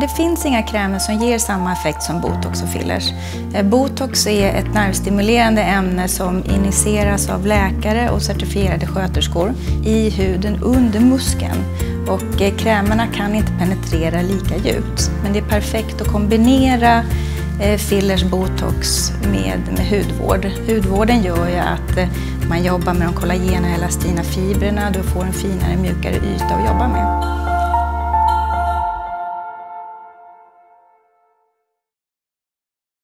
det finns inga krämer som ger samma effekt som botox och fillers. Eh, botox är ett nervstimulerande ämne som injiceras av läkare och certifierade sköterskor i huden under muskeln. Och eh, krämerna kan inte penetrera lika djupt. Men det är perfekt att kombinera eh, fillers, botox med, med hudvård. Hudvården gör ju att man jobbar med de kollagena elastina fibrerna, du får en finare, mjukare yta att jobba med.